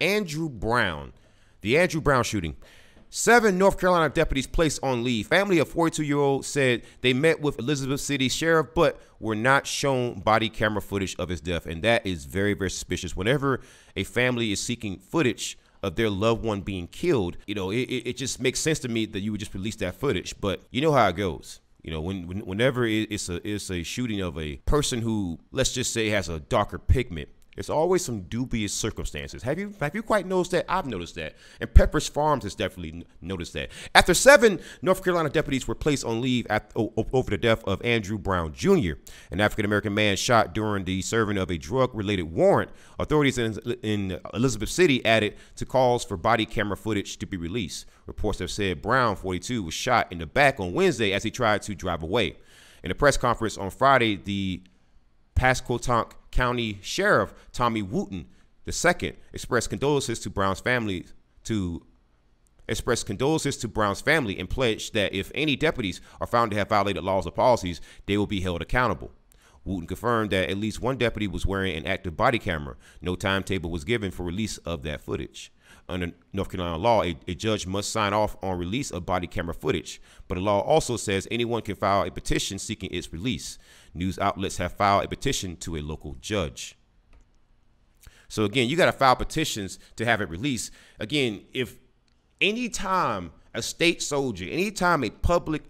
Andrew Brown, the Andrew Brown shooting. Seven North Carolina deputies placed on leave. Family of 42 year old said they met with Elizabeth City Sheriff, but were not shown body camera footage of his death. And that is very, very suspicious. Whenever a family is seeking footage of their loved one being killed, you know, it, it just makes sense to me that you would just release that footage. But you know how it goes. You know, when, when whenever it's a it's a shooting of a person who let's just say has a darker pigment, there's always some dubious circumstances. Have you have you quite noticed that? I've noticed that. And Pepperidge Farms has definitely noticed that. After seven North Carolina deputies were placed on leave at, over the death of Andrew Brown Jr., an African American man shot during the serving of a drug-related warrant, authorities in, in Elizabeth City added to calls for body camera footage to be released. Reports have said Brown, 42, was shot in the back on Wednesday as he tried to drive away. In a press conference on Friday, the Pasquotank County Sheriff Tommy Wooten II expressed condolences to Brown's family to expressed condolences to Brown's family and pledged that if any deputies are found to have violated laws or policies, they will be held accountable. Wooten confirmed that at least one deputy was wearing an active body camera. No timetable was given for release of that footage. Under North Carolina law, a, a, judge must sign off on release of body camera footage, but the law also says anyone can file a petition seeking its release. News outlets have filed a petition to a local judge. So again, you got to file petitions to have it released. Again, if anytime a state soldier, anytime a public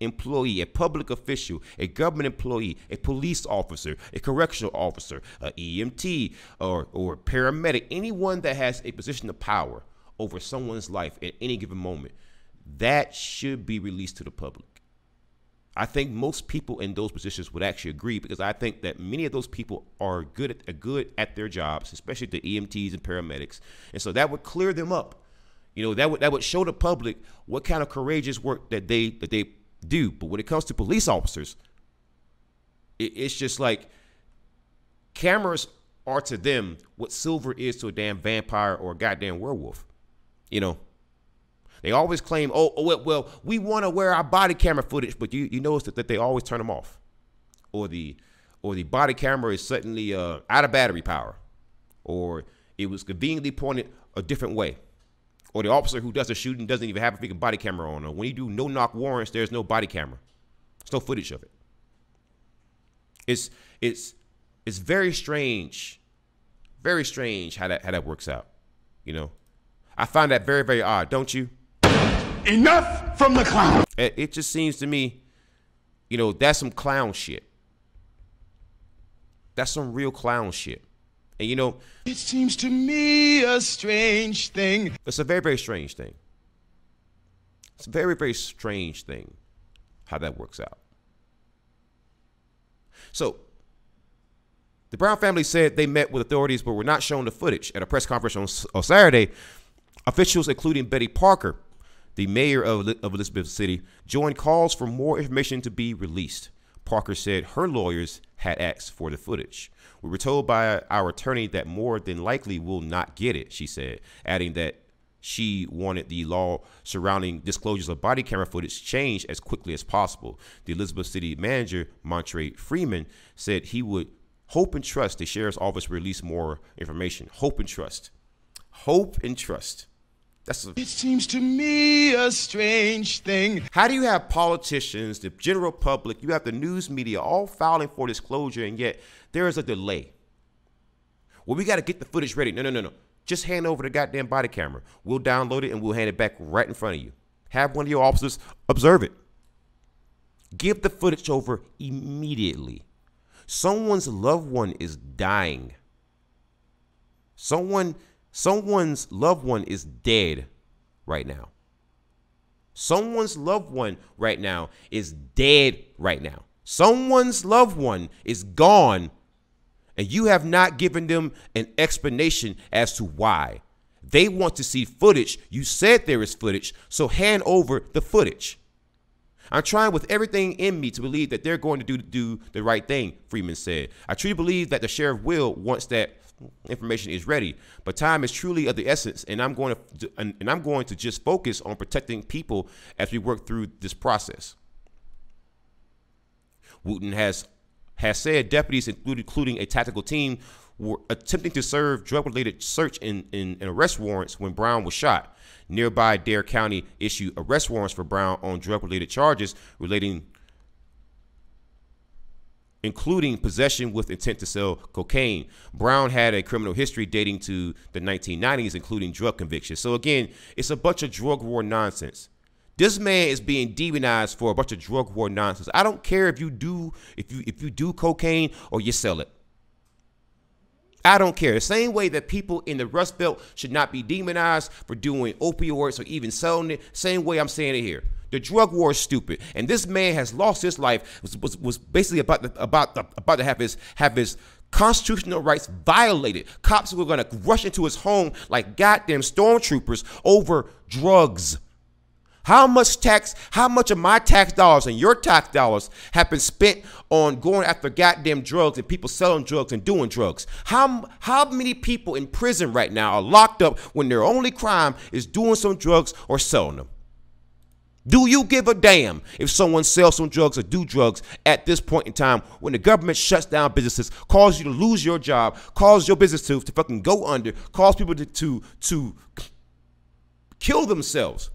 employee, a public official, a government employee, a police officer, a correctional officer, a EMT, or, or paramedic, anyone that has a position of power over someone's life at any given moment, that should be released to the public. I think most people in those positions would actually agree because I think that many of those people are good at, good at their jobs, especially the EMTs and paramedics, and so that would clear them up. You know, that would that would show the public what kind of courageous work that they that they do. But when it comes to police officers, it, it's just like cameras are to them what silver is to a damn vampire or a goddamn werewolf. You know, they always claim, oh, oh well, we want to wear our body camera footage, but you you notice that, that they always turn them off, or the or the body camera is suddenly uh, out of battery power, or it was conveniently pointed a different way, or the officer who does the shooting doesn't even have a freaking body camera on. Or when you do no knock warrants, there's no body camera, there's no footage of it. It's it's it's very strange, very strange how that how that works out. You know, I find that very very odd, don't you? Enough from the clown. It, it just seems to me, you know, that's some clown shit. That's some real clown shit. And you know, it seems to me a strange thing. It's a very, very strange thing. It's a very, very strange thing how that works out. So, the Brown family said they met with authorities but were not shown the footage. At a press conference on, on Saturday, officials, including Betty Parker, the mayor of, of Elizabeth City, joined calls for more information to be released. Parker said her lawyers had asked for the footage. We were told by our attorney that more than likely will not get it, she said, adding that she wanted the law surrounding disclosures of body camera footage changed as quickly as possible. The Elizabeth City manager, Montre Freeman, said he would hope and trust the sheriff's office release more information. Hope and trust. Hope and trust. That's a, it seems to me a strange thing. How do you have politicians, the general public, you have the news media all filing for disclosure, and yet there is a delay? Well, we got to get the footage ready. No, no, no, no. Just hand over the goddamn body camera. We'll download it and we'll hand it back right in front of you. Have one of your officers observe it. Give the footage over immediately. Someone's loved one is dying. Someone Someone's loved one is dead right now. Someone's loved one right now is dead right now. Someone's loved one is gone, and you have not given them an explanation as to why. They want to see footage. You said there is footage, so hand over the footage. I'm trying with everything in me to believe that they're going to do, do the right thing, Freeman said. I truly believe that the sheriff will, once that information is ready. But time is truly of the essence, and I'm going to and, I'm going to just focus on protecting people as we work through this process. Wooten has has said deputies, including, a tactical team, were attempting to serve drug-related search and, and arrest warrants when Brown was shot. Nearby Dare County issued arrest warrants for Brown on drug-related charges relating including possession with intent to sell cocaine. Brown had a criminal history dating to the 1990s, including drug convictions. So again, it's a bunch of drug war nonsense. This man is being demonized for a bunch of drug war nonsense. I don't care if you do if you if you do cocaine or you sell it. I don't care. The same way that people in the Rust Belt should not be demonized for doing opioids or even selling it. Same way I'm saying it here. The drug war is stupid, and this man has lost his life. Was was, was basically about the, about the, about to have his have his constitutional rights violated. Cops were going to rush into his home like goddamn stormtroopers over drugs. How much tax, how much of my tax dollars and your tax dollars have been spent on going after goddamn drugs and people selling drugs and doing drugs? How, how many people in prison right now are locked up when their only crime is doing some drugs or selling them? Do you give a damn if someone sells some drugs or do drugs at this point in time when the government shuts down businesses, causes you to lose your job, causes your business to, to fucking go under, cause people to, to, to kill themselves?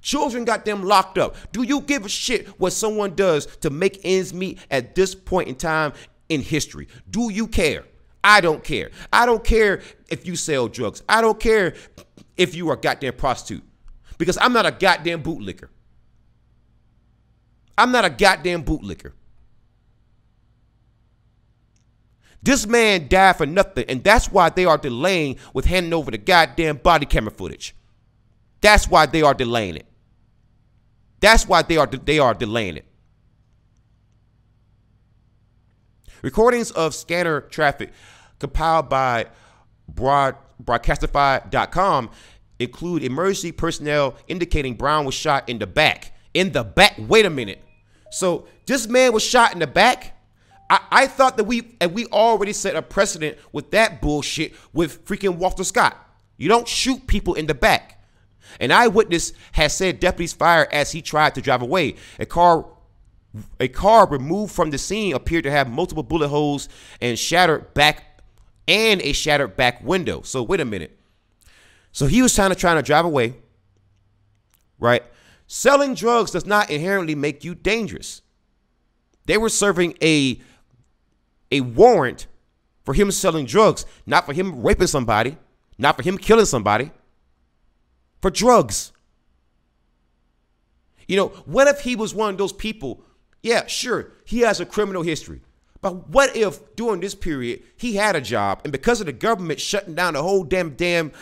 Children got them locked up. Do you give a shit what someone does to make ends meet at this point in time in history? Do you care? I don't care. I don't care if you sell drugs. I don't care if you are a goddamn prostitute. Because I'm not a goddamn bootlicker. I'm not a goddamn bootlicker. This man died for nothing, and that's why they are delaying with handing over the goddamn body camera footage. That's why they are delaying it. That's why they are they are delaying it. Recordings of scanner traffic compiled by broad, broadcastify.com include emergency personnel indicating Brown was shot in the back. In the back. Wait a minute. So this man was shot in the back. I, I thought that we and we already set a precedent with that bullshit with freaking Walter Scott. You don't shoot people in the back. An eyewitness has said deputies fired as he tried to drive away. A car a car removed from the scene appeared to have multiple bullet holes and shattered back and a shattered back window. So wait a minute. So he was trying to trying to drive away. Right? Selling drugs does not inherently make you dangerous. They were serving a a warrant for him selling drugs, not for him raping somebody, not for him killing somebody for drugs. You know, what if he was one of those people? Yeah, sure, he has a criminal history. But what if during this period he had a job and because of the government shutting down the whole damn damn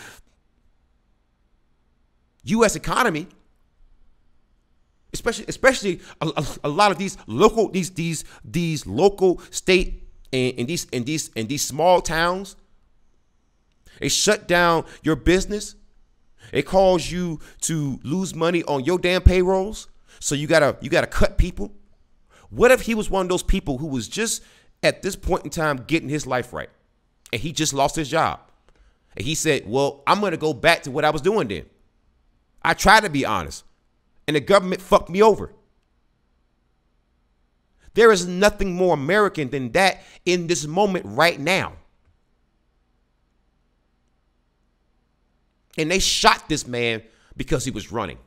US economy, especially especially a, a, a lot of these local these these these local state and, and these and these and these small towns, they shut down your business it calls you to lose money on your damn payrolls. So you gotta you gotta cut people. What if he was one of those people who was just at this point in time getting his life right, and he just lost his job, and he said, "Well, I'm gonna go back to what I was doing then." I tried to be honest, and the government fucked me over. There is nothing more American than that in this moment right now. And they shot this man because he was running.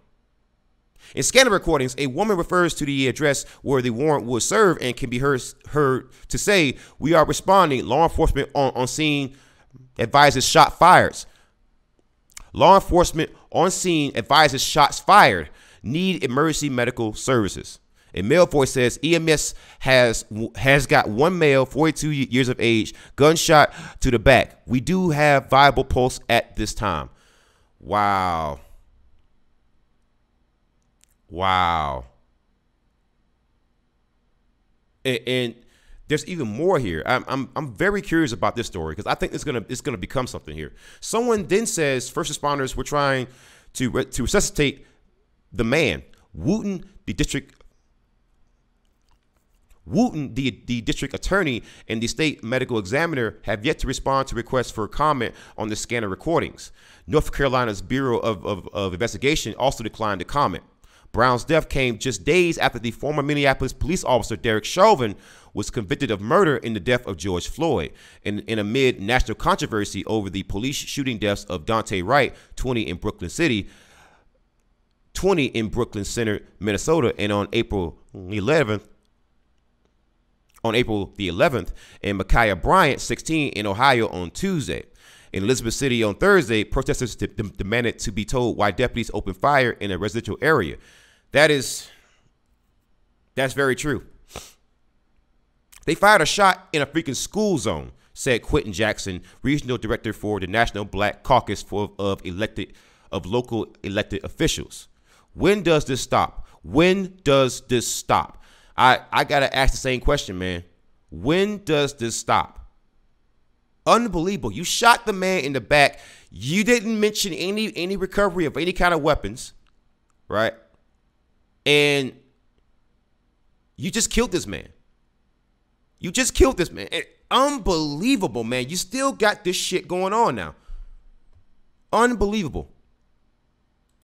In scanner recordings, a woman refers to the address where the warrant was served and can be heard, heard to say, We are responding. Law enforcement on, on scene advises shot fires. Law enforcement on scene advises shots fired. Need emergency medical services. A male voice says EMS has has got one male, 42 years of age, gunshot to the back. We do have viable pulse at this time. Wow. Wow. And, and, there's even more here. I'm, I'm, I'm very curious about this story because I think it's gonna it's gonna become something here. Someone then says first responders were trying to to resuscitate the man. Wooten, the district Wooten, the, the district attorney, and the state medical examiner have yet to respond to requests for a comment on the scanner recordings. North Carolina's Bureau of, of, of Investigation also declined to comment. Brown's death came just days after the former Minneapolis police officer Derek Chauvin was convicted of murder in the death of George Floyd. In, in amid national controversy over the police shooting deaths of Daunte Wright, 20 in Brooklyn City, 20 in Brooklyn Center, Minnesota, and on April 11th, on April the 11th, and Ma'Khia Bryant, 16, in Ohio on Tuesday. In Elizabeth City on Thursday, protesters de demanded to be told why deputies opened fire in a residential area. That is, that's very true. They fired a shot in a freaking school zone, said Quentin Jackson, regional director for the National Black Caucus for, of elected of local elected officials. When does this stop? When does this stop? I, I gotta ask the same question, man. When does this stop? Unbelievable. You shot the man in the back. You didn't mention any any recovery of any kind of weapons, right? And you just killed this man. You just killed this man. Unbelievable, man. You still got this shit going on now. Unbelievable.